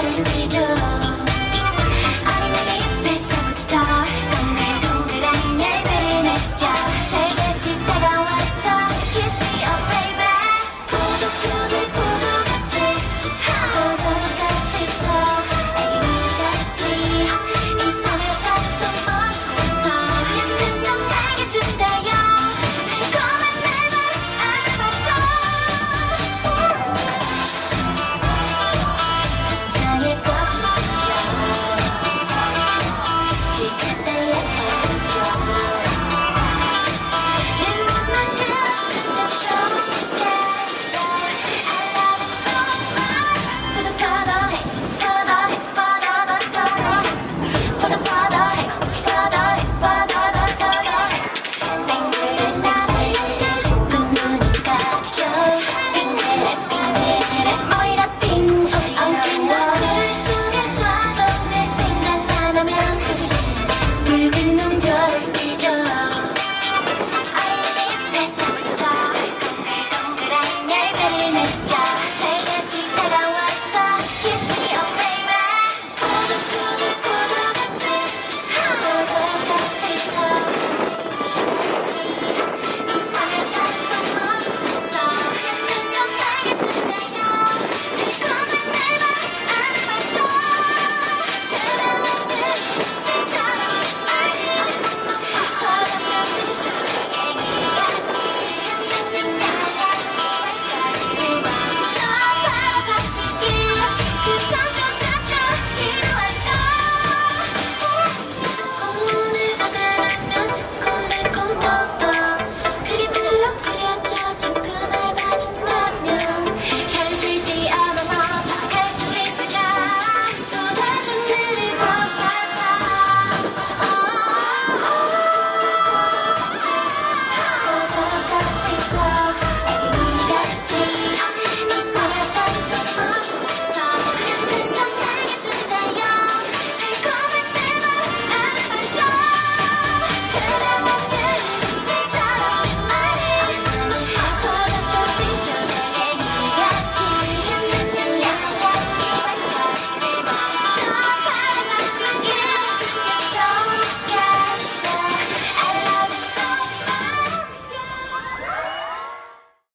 started.